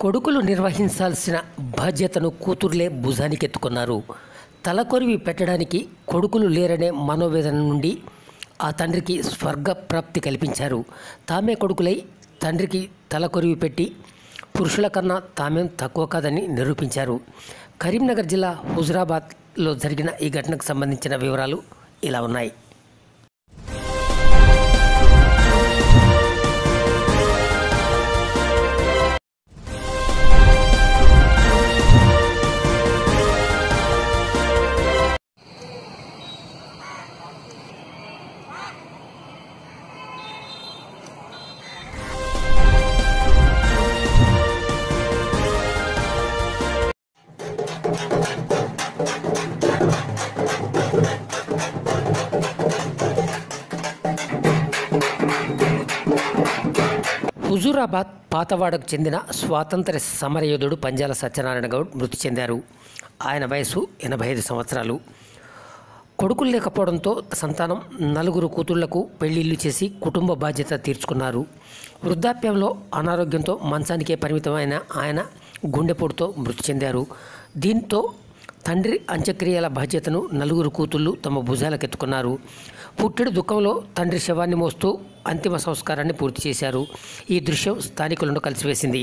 కొడుకులు నిర్వహించాల్సిన బాధ్యతను కూతుర్లే భుజానికెత్తుకున్నారు. తలకొరివి పెట్టడానికి కొడుకులు లేరనే మనోవేదన నుండి ఆ తండ్రికి స్వర్గ ప్రాప్తి కల్పించారు. తామే కొడుకులై తండ్రికి తలకొరివి పెట్టి పురుషుల కన్నా తామేం తక్కువ కాదని నిరూపించారు. కరీంనగర్ జిల్లా హుజరాబాద్లో జరిగిన ఈ ఘటనకు సంబంధించిన వివరాలు ఇలా ఉన్నాయి. హుజూరాబాద్ పాతవాడకు చెందిన స్వాతంత్ర సమరయోధుడు పంజాల సత్యనారాయణ గౌడ్ మృతి చెందారు. ఆయన వయసు ఎనభై ఐదు సంవత్సరాలు. కొడుకులు లేకపోవడంతో సంతానం నలుగురు కూతుళ్ళకు పెళ్ళిళ్ళు చేసి కుటుంబ బాధ్యత తీర్చుకున్నారు. వృద్ధాప్యంలో అనారోగ్యంతో మంచానికే పరిమితమైన ఆయన గుండెపోటుతో మృతి చెందారు. దీంతో తండ్రి అంత్యక్రియల బాధ్యతను నలుగురు కూతుళ్ళు తమ భుజాలకెత్తుకున్నారు. పుట్టెడు దుఃఖంలో తండ్రి శవాన్ని మోస్తూ అంతిమ సంస్కారాన్ని పూర్తి చేశారు. ఈ దృశ్యం స్థానికులను కలిసివేసింది.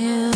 Yeah.